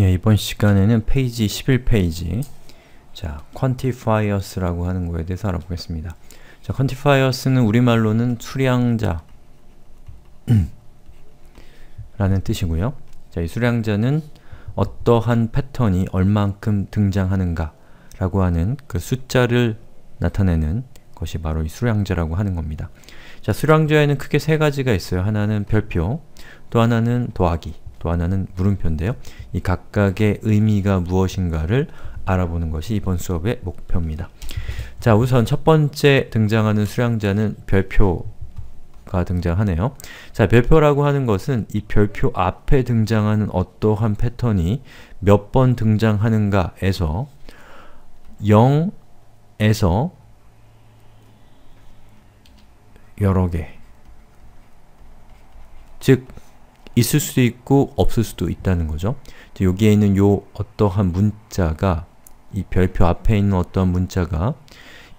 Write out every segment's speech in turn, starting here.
예, 이번 시간에는 페이지 11페이지 자, quantifiers라고 하는 거에 대해서 알아보겠습니다. 자, quantifiers는 우리말로는 수량자 라는 뜻이고요. 자, 이 수량자는 어떠한 패턴이 얼만큼 등장하는가 라고 하는 그 숫자를 나타내는 것이 바로 이 수량자라고 하는 겁니다. 자, 수량자에는 크게 세 가지가 있어요. 하나는 별표, 또 하나는 더하기, 또 하나는 물음표인데요. 이 각각의 의미가 무엇인가를 알아보는 것이 이번 수업의 목표입니다. 자, 우선 첫 번째 등장하는 수량자는 별표가 등장하네요. 자, 별표라고 하는 것은 이 별표 앞에 등장하는 어떠한 패턴이 몇 번 등장하는가에서 0에서 여러 개 즉, 있을 수도 있고 없을 수도 있다는 거죠. 여기에 있는 요 어떠한 문자가 이 별표 앞에 있는 어떠한 문자가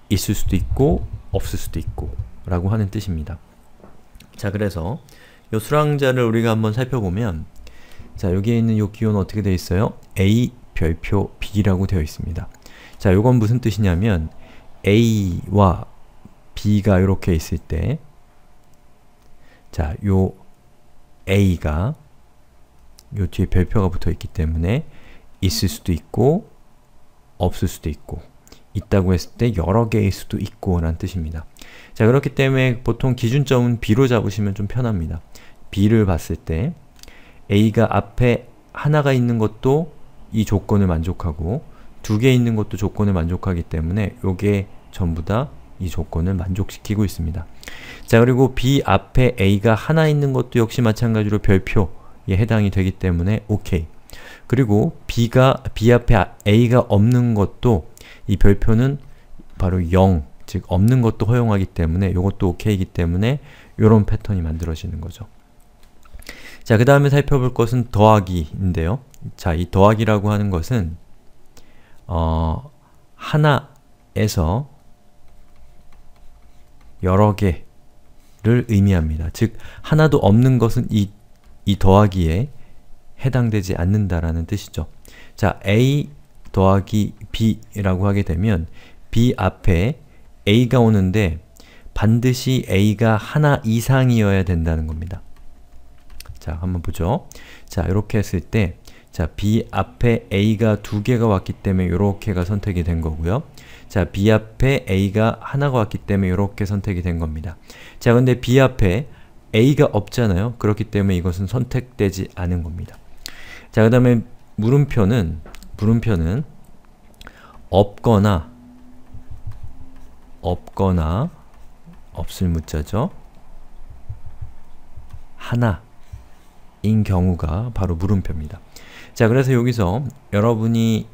있을 수도 있고 없을 수도 있고 라고 하는 뜻입니다. 자 그래서 요 수량자를 우리가 한번 살펴보면 자 여기에 있는 요 기호는 어떻게 되어 있어요? a 별표 b라고 되어 있습니다. 자 요건 무슨 뜻이냐면 a와 b가 이렇게 있을 때 자, 요 a가 요 뒤에 별표가 붙어 있기 때문에 있을 수도 있고 없을 수도 있고 있다고 했을 때 여러 개일 수도 있고 라는 뜻입니다. 자 그렇기 때문에 보통 기준점은 b로 잡으시면 좀 편합니다. b를 봤을 때 a가 앞에 하나가 있는 것도 이 조건을 만족하고 두 개 있는 것도 조건을 만족하기 때문에 요게 전부 다 이 조건을 만족시키고 있습니다. 자 그리고 b 앞에 a가 하나 있는 것도 역시 마찬가지로 별표에 해당이 되기 때문에 오케이 그리고 b가 b 앞에 a가 없는 것도 이 별표는 바로 0, 즉 없는 것도 허용하기 때문에 이것도 오케이이기 때문에 이런 패턴이 만들어지는 거죠. 자, 그 다음에 살펴볼 것은 더하기인데요. 자, 이 더하기라고 하는 것은 어, 하나에서 여러 개 를 의미합니다. 즉, 하나도 없는 것은 이, 이 더하기에 해당되지 않는다라는 뜻이죠. 자, a 더하기 b라고 하게 되면 b 앞에 a가 오는데 반드시 a가 하나 이상이어야 된다는 겁니다. 자, 한번 보죠. 자, 이렇게 했을 때 자, b 앞에 a가 두 개가 왔기 때문에 이렇게가 선택이 된 거고요. 자, b 앞에 a가 하나가 왔기 때문에 이렇게 선택이 된 겁니다. 자, 근데 b 앞에 a가 없잖아요. 그렇기 때문에 이것은 선택되지 않은 겁니다. 자, 그 다음에 물음표는 물음표는 없거나 없거나 없을 문자죠. 하나 인 경우가 바로 물음표입니다. 자, 그래서 여기서 여러분이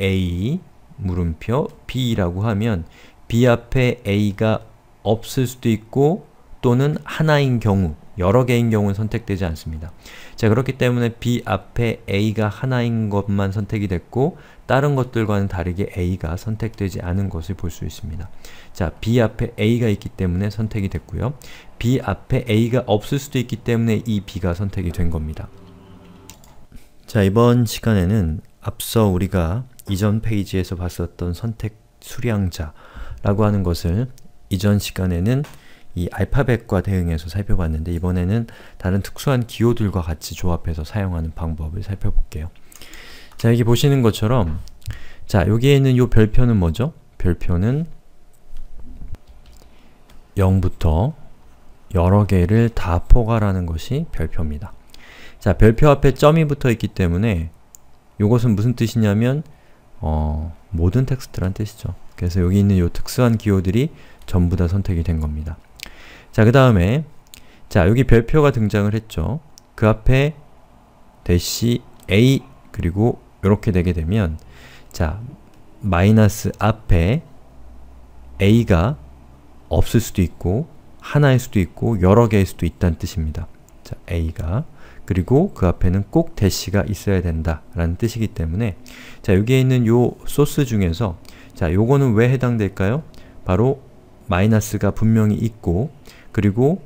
a 물음표 b라고 하면 b 앞에 a가 없을 수도 있고 또는 하나인 경우, 여러 개인 경우는 선택되지 않습니다. 자 그렇기 때문에 b 앞에 a가 하나인 것만 선택이 됐고 다른 것들과는 다르게 a가 선택되지 않은 것을 볼 수 있습니다. 자 b 앞에 a가 있기 때문에 선택이 됐고요. b 앞에 a가 없을 수도 있기 때문에 이 b가 선택이 된 겁니다. 자 이번 시간에는 앞서 우리가 이전 페이지에서 봤었던 선택 수량자 라고 하는 것을 이전 시간에는 이 알파벳과 대응해서 살펴봤는데 이번에는 다른 특수한 기호들과 같이 조합해서 사용하는 방법을 살펴볼게요. 자, 여기 보시는 것처럼 자, 여기에 있는 이 별표는 뭐죠? 별표는 0부터 여러 개를 다 포괄하는 것이 별표입니다. 자, 별표 앞에 점이 붙어 있기 때문에 이것은 무슨 뜻이냐면 어, 모든 텍스트란 뜻이죠. 그래서 여기 있는 이 특수한 기호들이 전부 다 선택이 된 겁니다. 자, 그 다음에 자, 여기 별표가 등장을 했죠. 그 앞에 대시 a 그리고 이렇게 되게 되면 자, 마이너스 앞에 a가 없을 수도 있고 하나일 수도 있고 여러 개일 수도 있다는 뜻입니다. 자, a가 그리고 그 앞에는 꼭 대시가 있어야 된다 라는 뜻이기 때문에 자, 여기에 있는 요 소스 중에서 자, 요거는 왜 해당될까요? 바로 마이너스가 분명히 있고 그리고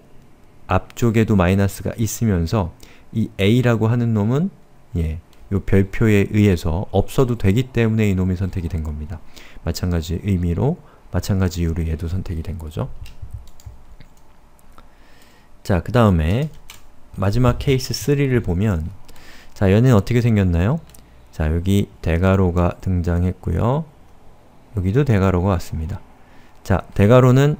앞쪽에도 마이너스가 있으면서 이 a라고 하는 놈은 예, 요 별표에 의해서 없어도 되기 때문에 이놈이 선택이 된 겁니다. 마찬가지 의미로 마찬가지 이유로 얘도 선택이 된 거죠. 자, 그 다음에 마지막 케이스 3를 보면 자, 얘는 어떻게 생겼나요? 자, 여기 대가로가 등장했고요. 여기도 대가로가 왔습니다. 자, 대가로는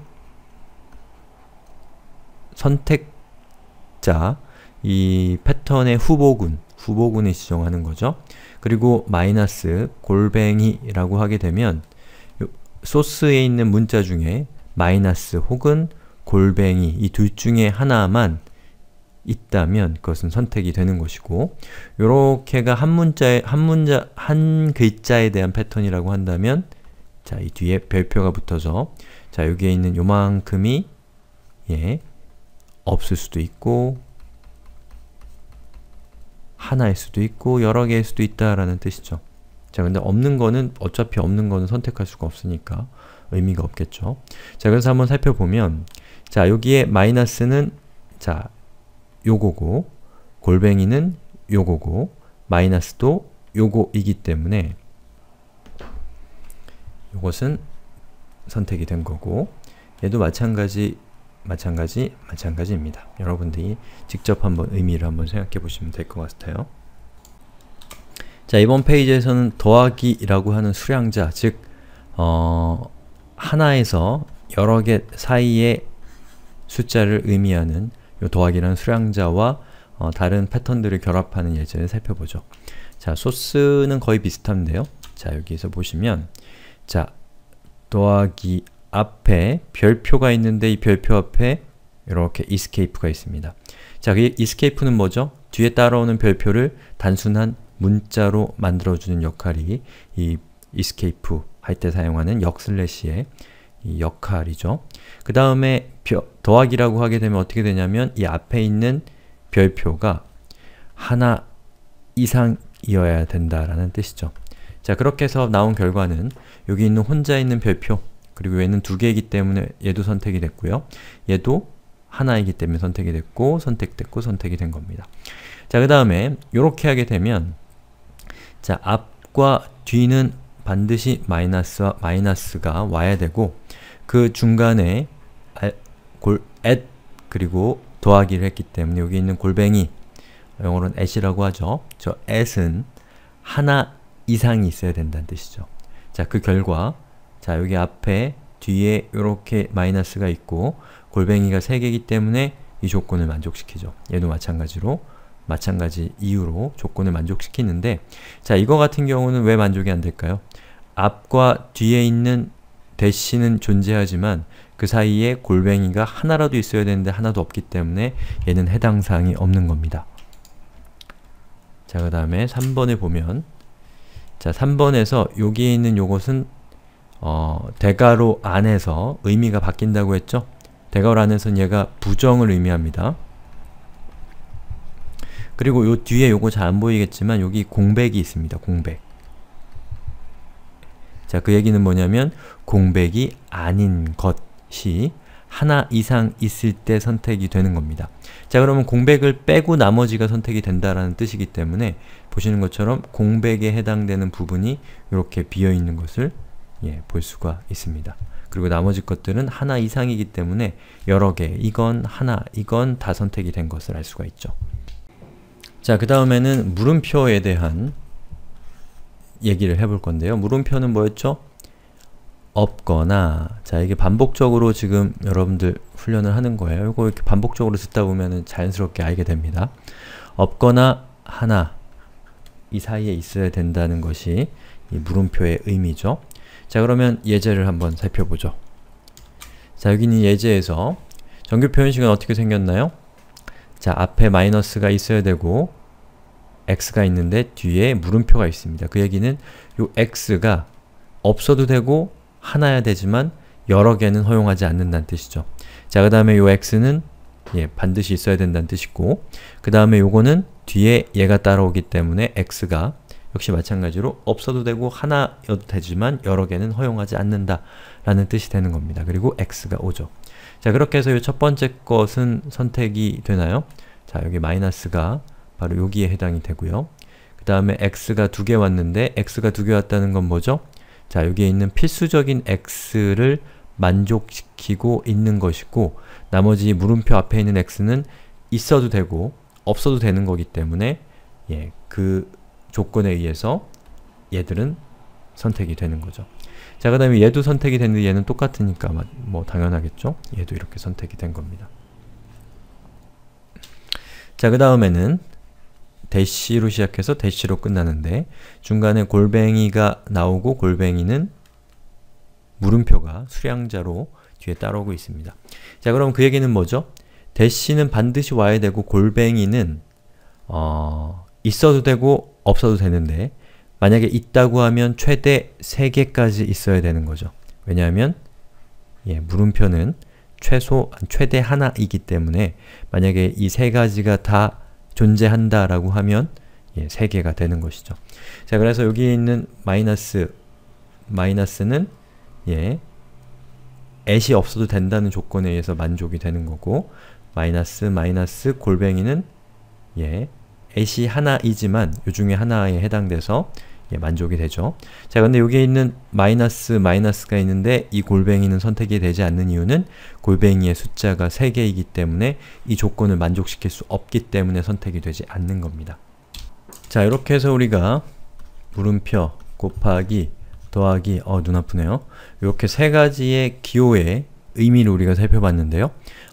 선택자, 이 패턴의 후보군, 후보군을 지정하는 거죠. 그리고 마이너스 골뱅이라고 하게 되면 소스에 있는 문자 중에 마이너스 혹은 골뱅이 이 둘 중에 하나만 있다면 그것은 선택이 되는 것이고 요렇게가 한 문자에 한 문자 한 글자에 대한 패턴이라고 한다면 자, 이 뒤에 별표가 붙어서 자, 여기에 있는 요만큼이 예, 없을 수도 있고 하나일 수도 있고 여러 개일 수도 있다라는 뜻이죠. 자, 근데 없는 거는 어차피 없는 거는 선택할 수가 없으니까 의미가 없겠죠. 자, 그래서 한번 살펴보면 자, 여기에 마이너스는 자, 요거고 골뱅이는 요거고 마이너스도 요거이기 때문에 요것은 선택이 된 거고 얘도 마찬가지 마찬가지 마찬가지입니다. 여러분들이 직접 한번 의미를 한번 생각해 보시면 될 것 같아요. 자 이번 페이지에서는 더하기라고 하는 수량자 즉 어, 하나에서 여러 개 사이의 숫자를 의미하는 요 더하기라는 수량자와 어, 다른 패턴들을 결합하는 예제를 살펴보죠. 자, 소스는 거의 비슷한데요. 자, 여기에서 보시면 자, 더하기 앞에 별표가 있는데 이 별표 앞에 이렇게 escape가 있습니다. 자, 이 escape는 뭐죠? 뒤에 따라오는 별표를 단순한 문자로 만들어주는 역할이 이 escape 할 때 사용하는 역슬래시의 이 역할이죠. 그 다음에 더하기라고 하게 되면 어떻게 되냐면 이 앞에 있는 별표가 하나 이상이어야 된다라는 뜻이죠. 자 그렇게 해서 나온 결과는 여기 있는 혼자 있는 별표 그리고 얘는 두 개이기 때문에 얘도 선택이 됐고요. 얘도 하나이기 때문에 선택이 됐고 선택됐고 선택이 된 겁니다. 자 그 다음에 이렇게 하게 되면 자 앞과 뒤는 반드시 마이너스와 마이너스가 와야 되고 그 중간에 골, at 그리고 더하기를 했기 때문에 여기 있는 골뱅이 영어로는 at이라고 하죠. 저 at은 하나 이상이 있어야 된다는 뜻이죠. 자, 그 결과 자, 여기 앞에 뒤에 이렇게 마이너스가 있고 골뱅이가 3개이기 때문에 이 조건을 만족시키죠. 얘도 마찬가지로 마찬가지 이유로 조건을 만족시키는데 자, 이거 같은 경우는 왜 만족이 안 될까요? 앞과 뒤에 있는 대시는 존재하지만 그 사이에 골뱅이가 하나라도 있어야 되는데 하나도 없기 때문에 얘는 해당 사항이 없는 겁니다. 자, 그 다음에 3번을 보면 자, 3번에서 여기에 있는 요것은 어, 대가로 안에서 의미가 바뀐다고 했죠? 대가로 안에서는 얘가 부정을 의미합니다. 그리고 요 뒤에 요거 잘 안 보이겠지만 여기 공백이 있습니다. 공백. 자, 그 얘기는 뭐냐면 공백이 아닌 것이 하나 이상 있을 때 선택이 되는 겁니다. 자 그러면 공백을 빼고 나머지가 선택이 된다라는 뜻이기 때문에 보시는 것처럼 공백에 해당되는 부분이 이렇게 비어있는 것을 예, 볼 수가 있습니다. 그리고 나머지 것들은 하나 이상이기 때문에 여러 개, 이건 하나, 이건 다 선택이 된 것을 알 수가 있죠. 자, 그 다음에는 물음표에 대한 얘기를 해볼 건데요. 물음표는 뭐였죠? 없거나 자 이게 반복적으로 지금 여러분들 훈련을 하는 거예요. 이거 이렇게 반복적으로 듣다 보면 자연스럽게 알게 됩니다. 없거나 하나 이 사이에 있어야 된다는 것이 이 물음표의 의미죠. 자 그러면 예제를 한번 살펴보죠. 자 여기는 예제에서 정규 표현식은 어떻게 생겼나요? 자 앞에 마이너스가 있어야 되고 x가 있는데 뒤에 물음표가 있습니다. 그 얘기는 요 x가 없어도 되고 하나야 되지만 여러 개는 허용하지 않는다는 뜻이죠. 자, 그 다음에 요 x는 예, 반드시 있어야 된다는 뜻이고 그 다음에 요거는 뒤에 얘가 따라오기 때문에 x가 역시 마찬가지로 없어도 되고 하나여도 되지만 여러 개는 허용하지 않는다 라는 뜻이 되는 겁니다. 그리고 x가 오죠. 자, 그렇게 해서 이 첫 번째 것은 선택이 되나요? 자, 여기 마이너스가 바로 여기에 해당이 되고요. 그그 다음에 x가 두 개 왔는데 x가 두 개 왔다는 건 뭐죠? 자, 여기에 있는 필수적인 x를 만족시키고 있는 것이고 나머지 물음표 앞에 있는 x는 있어도 되고 없어도 되는 거기 때문에 예, 그 조건에 의해서 얘들은 선택이 되는 거죠. 자, 그 다음에 얘도 선택이 됐는데 얘는 똑같으니까 뭐 당연하겠죠? 얘도 이렇게 선택이 된 겁니다. 자, 그 다음에는 대시로 시작해서 대시로 끝나는데 중간에 골뱅이가 나오고 골뱅이는 물음표가 수량자로 뒤에 따라오고 있습니다. 자, 그럼 그 얘기는 뭐죠? 대시는 반드시 와야 되고 골뱅이는 어, 있어도 되고 없어도 되는데 만약에 있다고 하면 최대 3개까지 있어야 되는 거죠. 왜냐하면 예, 물음표는 최소, 최대 하나이기 때문에 만약에 이 세 가지가 다 존재한다 라고 하면 예, 3개가 되는 것이죠. 자, 그래서 여기 있는 마이너스, 마이너스는 예, at이 없어도 된다는 조건에 의해서 만족이 되는 거고 마이너스, 마이너스, 골뱅이는 예, at이 하나이지만 요 중에 하나에 해당돼서 예, 만족이 되죠. 자, 근데 여기에 있는 마이너스, 마이너스가 있는데 이 골뱅이는 선택이 되지 않는 이유는 골뱅이의 숫자가 3개이기 때문에 이 조건을 만족시킬 수 없기 때문에 선택이 되지 않는 겁니다. 자, 이렇게 해서 우리가 물음표, 곱하기, 더하기, 어, 눈 아프네요. 이렇게 세 가지의 기호의 의미를 우리가 살펴봤는데요.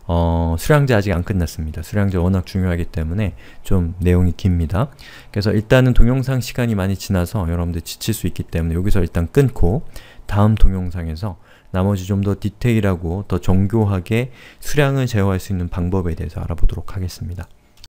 어, 수량제 아직 안 끝났습니다. 수량제 워낙 중요하기 때문에 좀 내용이 깁니다. 그래서 일단은 동영상 시간이 많이 지나서 여러분들 지칠 수 있기 때문에 여기서 일단 끊고 다음 동영상에서 나머지 좀 더 디테일하고 더 정교하게 수량을 제어할 수 있는 방법에 대해서 알아보도록 하겠습니다.